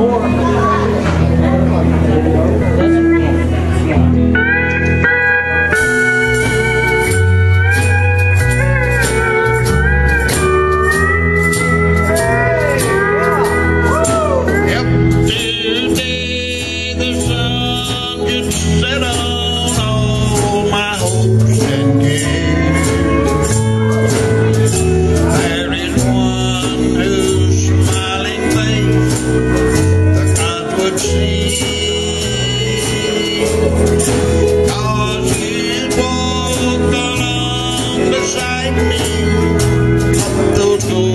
more. don't know.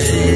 free.